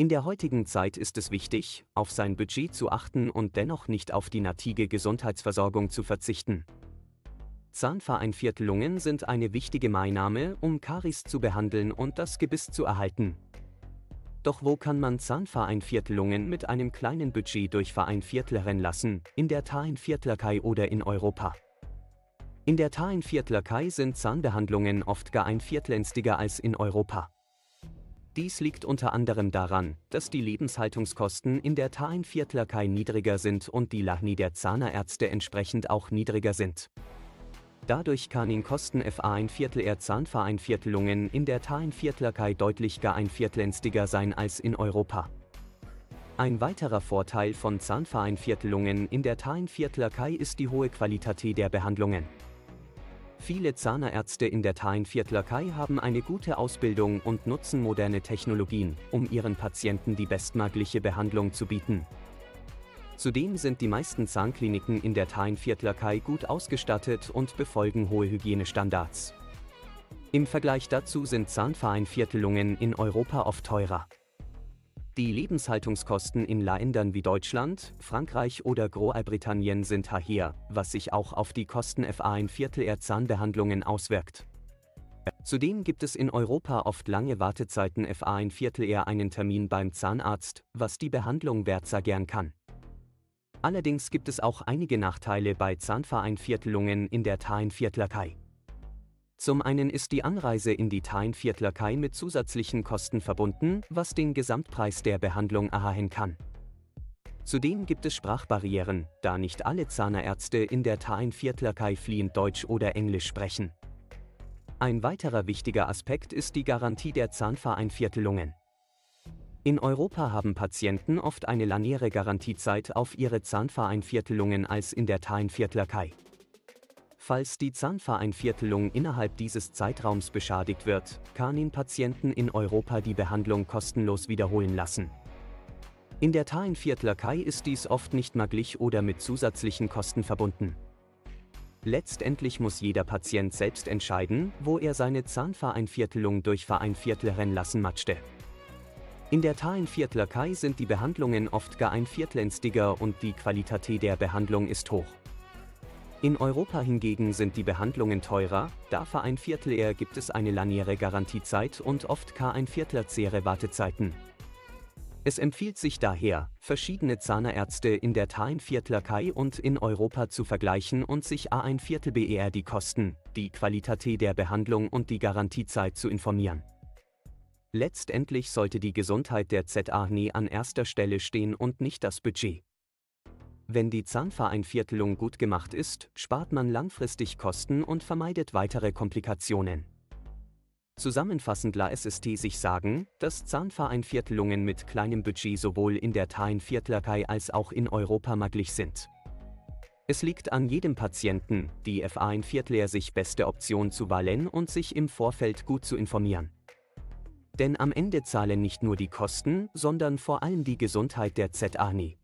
In der heutigen Zeit ist es wichtig, auf sein Budget zu achten und dennoch nicht auf die native Gesundheitsversorgung zu verzichten. Zahnvereinviertelungen sind eine wichtige Maßnahme, um Karies zu behandeln und das Gebiss zu erhalten. Doch wo kann man Zahnvereinviertelungen mit einem kleinen Budget durch Vereinviertleren lassen, in der Tainviertlerkei oder in Europa? In der Tainviertlerkei sind Zahnbehandlungen oft gar ein Viertelänstiger als in Europa. Dies liegt unter anderem daran, dass die Lebenshaltungskosten in der Tainviertlerkei niedriger sind und die Lahni der Zahnerärzte entsprechend auch niedriger sind. Dadurch kann in Kosten FA ein Viertel er Zahnvereinviertelungen in der Tainviertlerkei deutlich gar ein Viertelänstiger sein als in Europa. Ein weiterer Vorteil von Zahnvereinviertelungen in der Tainviertlerkei ist die hohe Qualität der Behandlungen. Viele Zahnärzte in der Tainviertlerkei haben eine gute Ausbildung und nutzen moderne Technologien, um ihren Patienten die bestmögliche Behandlung zu bieten. Zudem sind die meisten Zahnkliniken in der Tainviertlerkei gut ausgestattet und befolgen hohe Hygienestandards. Im Vergleich dazu sind Zahnvereinviertelungen in Europa oft teurer. Die Lebenshaltungskosten in Ländern wie Deutschland, Frankreich oder Großbritannien sind daher, was sich auch auf die Kosten FA ein Viertel der Zahnbehandlungen auswirkt. Zudem gibt es in Europa oft lange Wartezeiten FA ein Viertel eher einen Termin beim Zahnarzt, was die Behandlung gern kann. Allerdings gibt es auch einige Nachteile bei Zahnvereinviertelungen in der Tainviertlerkei. Zum einen ist die Anreise in die Tainviertlerkei mit zusätzlichen Kosten verbunden, was den Gesamtpreis der Behandlung erhöhen kann. Zudem gibt es Sprachbarrieren, da nicht alle Zahnärzte in der Tainviertlerkei fliehend Deutsch oder Englisch sprechen. Ein weiterer wichtiger Aspekt ist die Garantie der Zahnvereinviertelungen. In Europa haben Patienten oft eine lange Garantiezeit auf ihre Zahnvereinviertelungen als in der Tainviertlerkei. Falls die Zahnvereinviertelung innerhalb dieses Zeitraums beschadigt wird, kann in Patienten in Europa die Behandlung kostenlos wiederholen lassen. In der Tainviertlerkei ist dies oft nicht möglich oder mit zusätzlichen Kosten verbunden. Letztendlich muss jeder Patient selbst entscheiden, wo er seine Zahnvereinviertelung durch Vereinviertleren lassen möchte. In der Tainviertlerkei sind die Behandlungen oft gar ein Viertelänstiger und die Qualität der Behandlung ist hoch. In Europa hingegen sind die Behandlungen teurer, da für ein Viertel eher gibt es eine lange Garantiezeit und oft gar ein Viertlerzehre Wartezeiten. Es empfiehlt sich daher, verschiedene Zahnärzte in der Tainviertlerkei und in Europa zu vergleichen und sich a ein Viertel BER die Kosten, die Qualität der Behandlung und die Garantiezeit zu informieren. Letztendlich sollte die Gesundheit der ZA nie an erster Stelle stehen und nicht das Budget. Wenn die Zahnvereinviertelung gut gemacht ist, spart man langfristig Kosten und vermeidet weitere Komplikationen. Zusammenfassend la SST sich sagen, dass Zahnvereinviertelungen mit kleinem Budget sowohl in der Tainviertlerkei als auch in Europa möglich sind. Es liegt an jedem Patienten, die FA ein Viertler sich beste Option zu wählen und sich im Vorfeld gut zu informieren. Denn am Ende zahlen nicht nur die Kosten, sondern vor allem die Gesundheit der ZA nie.